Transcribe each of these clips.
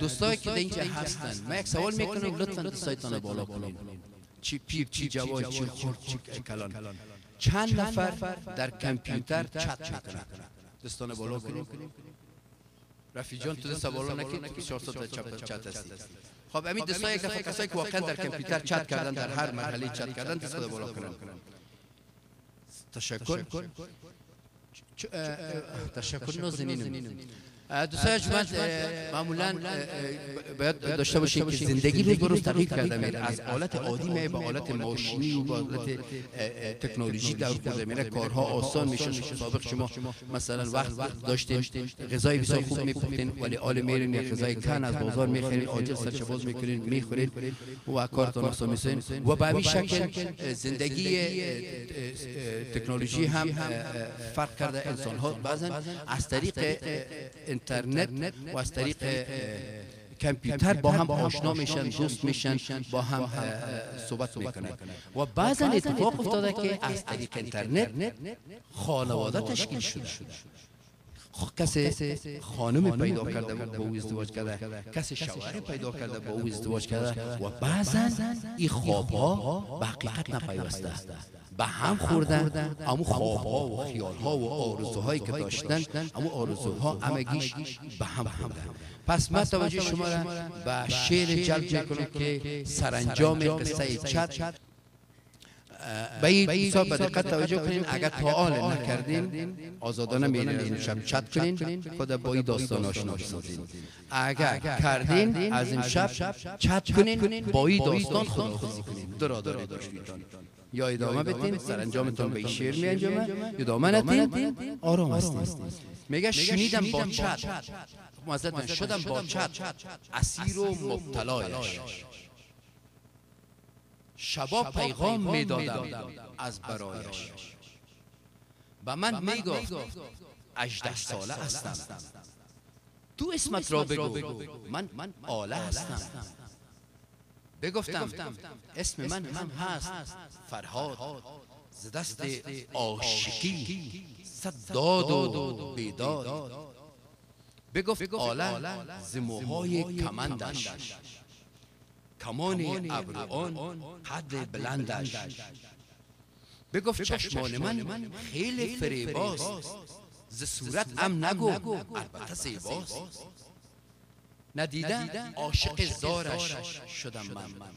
دوستایی که در اینجا هستن. من یک سوال می‌کنم لطفا دستایتان بالا کنین چی پیر چی جوان چی خورد چی کلان. چند نفر در کامپیوتر چت می‌کنن؟ دستان بالا کنین رفی جان تو دست بالا نکنید که 400 تا چپ چت هستی. خب همین دستا یک دفعه کسایی که واقعا در کامپیوتر چت کردن در هر مرحله چت کردن دست بالا کنن. تشکر. تشکر. نازنینم. دوستان من معمولا باید داشته باشیم که زندگی رو درست تغییر کرده میره از حالت عادی میره به حالت ماشینی و به حالت تکنولوژی در خورده میره کارها آسان میشه سابق شما مثلا وقت داشتین غذای بسیار خوب میپختین ولی آل میرین یا غذای کن از بازار می‌خرین عاجل سرچه باز می‌کنین می‌خورین و کارتون آسان میسین و به همین شکل زندگی تکنولوژی هم فرق کرده انسان ها بعضا از طریق اینترنت و از طریق کامپیوتر با هم آشنا میشن دوست میشن با هم صحبت می‌کنن. و بعضا اتفاق افتاده که از طریق اینترنت خانواده تشکیل شده. کسی خانم پیدا کرده با او ازدواج کرده. کسی شوهر پیدا کرده با او ازدواج کرده و بعضا این خواب ها به حقیقت نپیوسته. به هم خوردن اما خوابها و خیالها و آرزوهایی که داشتن اما آرزوها همگیش به هم خوردن. پس من توجه شما را به شعر جلب می‌کنم که سرانجام قصه چت به این دوستا به دقت توجه کنین اگر تا آل نکردین آزادانه میرین شب چت کنین خود با این داستان آشنا بسازین اگر کردین از این شب چت کنین با این داستان خداحافظی کنین درا درا داشتیتان یا ادامه بدین سرانجامتان به این شعر می انجامه یا ادامه ندین آرام هستین میگه شنیدم با چت معذرت شدم با چت اسیر و مبتلایش. شبا پیغام می‌دادم از برایش. و من می‌گفت اجده ساله هستم. تو اسمت را بگو. من آله هستم. بگفتم اسم من هم هست. فرهاد. ز دست عاشقی. صد داد و بیداد. بگفت آله ز موهای کمندش. کمان ابروان قد بلندش. بگفت چشمان من خیلی فریباست. ز صورت ام نگو. البته زیباست. ندیده عاشق زارش شدم من.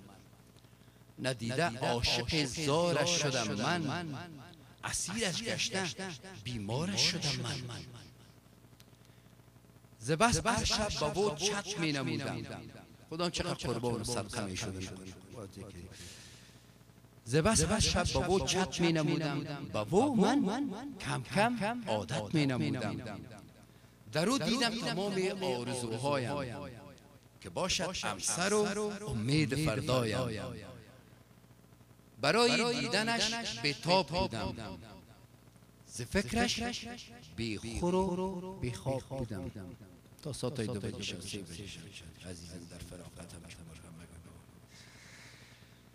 ندیده عاشق زارش شدم من. اسیرش گشتم بیمارش شدم من. ز بس شب با بود چت می نمودم. خدا چقدر قربان صدقه می شدم ز بس شب با بود چت می نمودم. با و من کم کم عادت می نمودم. در او دیدم تمام آرزوهایم. که باشد امسر و امید فردایم. برای دیدنش به تاب بودم. ز فکرش بی خور و بی خواب بودم. تا ساعت دو بجه عزیزم در فراغت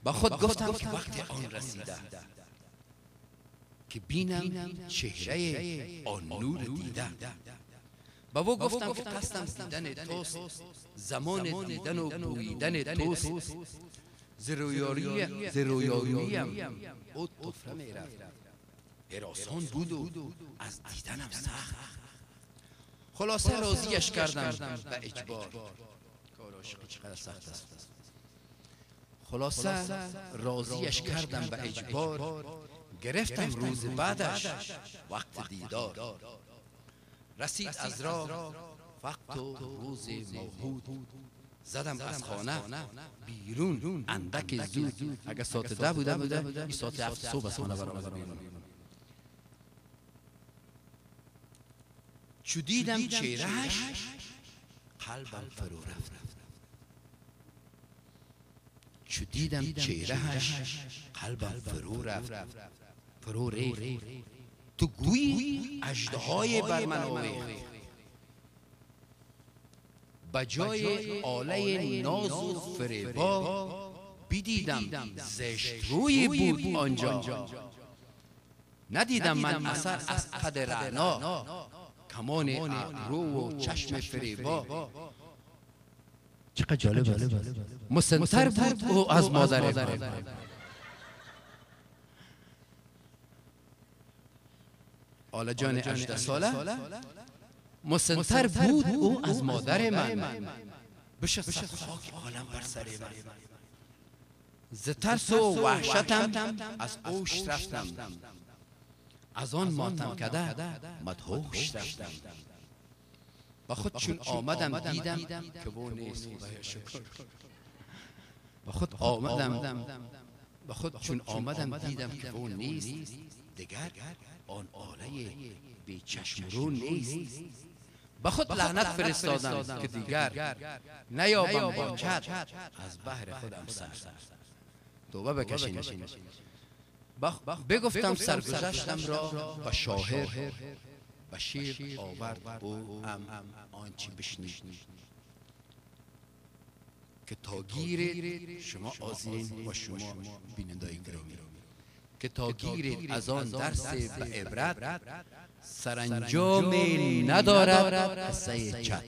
با خود گفتم که وقت آن رسیده که بینم چهره آن نور دیده. با او گفتم که قصدم دیدن توست. زمان دیدن و بویدن توست. زرویاریم او طفره می رفت. اراسان بود و از دیدنم سخت. خلاصه راضیش کردم به اجبار. کار عاشقی چقدر سخت است. خلاصه راضیش کردم به اجبار. گرفتم روز بعدش وقت دیدار. رسید از راه. وقت و روز موعود زدم از خانه. بیرون. اندک زود. اگر ساعت ده بوده بوده این ساعت هفت صبح از خانه برآمده چو دیدم چهرهش قلبم فرو رفت. چو دیدم چهرهش قلبم فرو رفت. فرو ریخت تو گویی اجدهای بر من آویخت بجای آله ناز و فریبا بیدیدم. زشت روی بود آنجا. ندیدم من اثر از قد رعنا. کمان رو و چشم فریبا. چقدر جالب مسنتر بود او از مادر من آلا جان 18 ساله. مسنتر بود او از مادر من. بشست خاک عالم بر سر من. ز ترس و وحشتم از اوش رفتم. از آن ماتم کده مدهوش رفتم با خود چون آمدم دیدم که او نیست. خدای شکر. با خود آمدم با خود چون آمدم دیدم که او نیست دیگر آن آله بی چشم رو نیست. با خود لعنت فرستادم که دیگر نیابم با کت از بحر خودم سر. توبه بکشین. بگفتم سرگذشتم را با شاهر و شیر آورد او هم آنچه بشنید. که تا گیرید شما آزین و شما بینندای گرامی. که تا گیرید از آن درس به عبرت سرانجامی ندارد. قصه چت